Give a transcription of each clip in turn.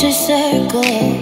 vicious circle.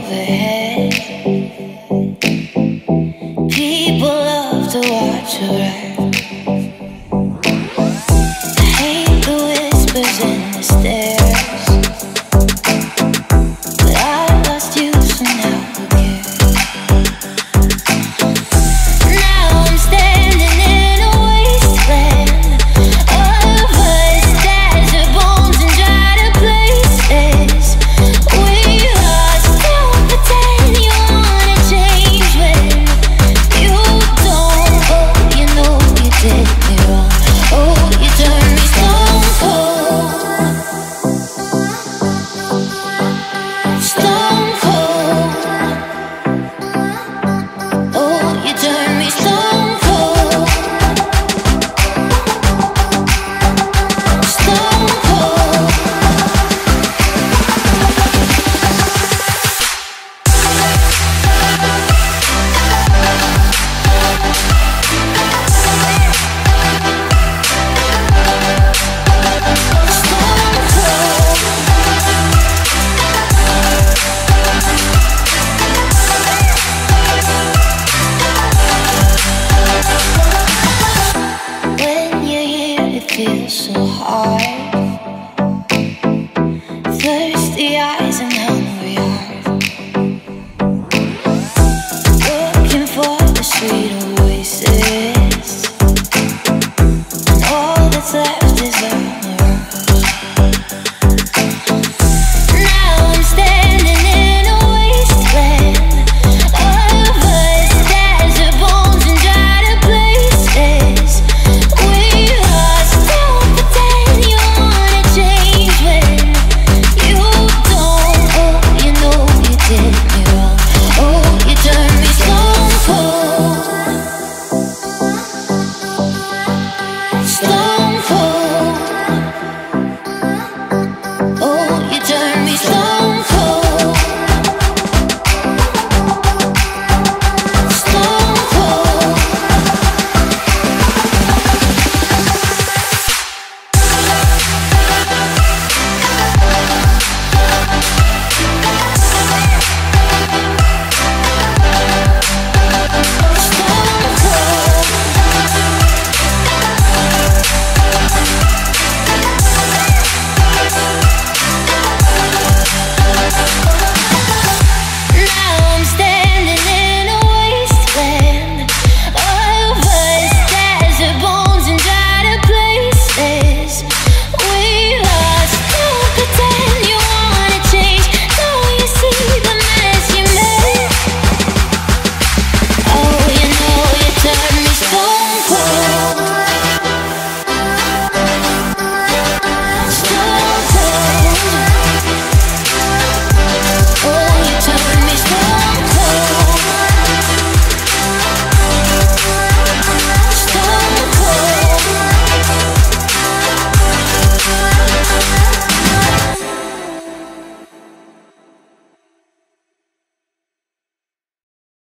treat